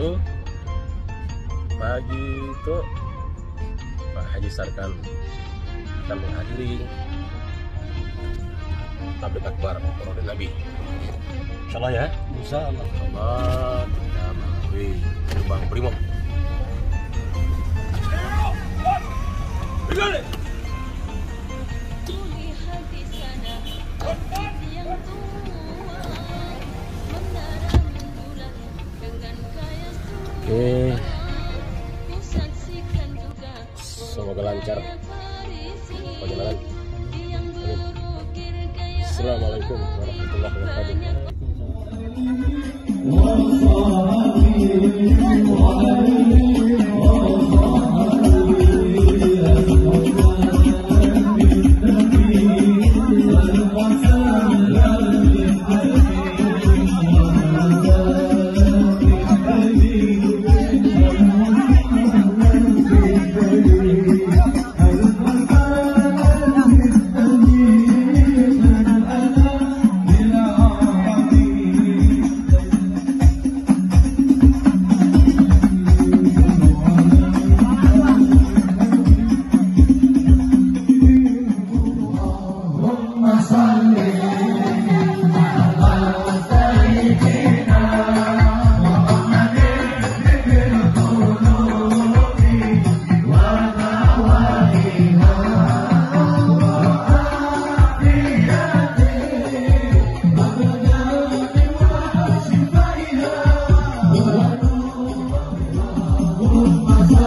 wabarakatuh Pagi itu Pak Haji Sarkan akan menghadiri tablik akbar Maulid Nabi. Insyaallah ya. Insya Allah. Oke. Semoga lancar. Gaya Assalamualaikum warahmatullahi wabarakatuh.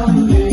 Sunday.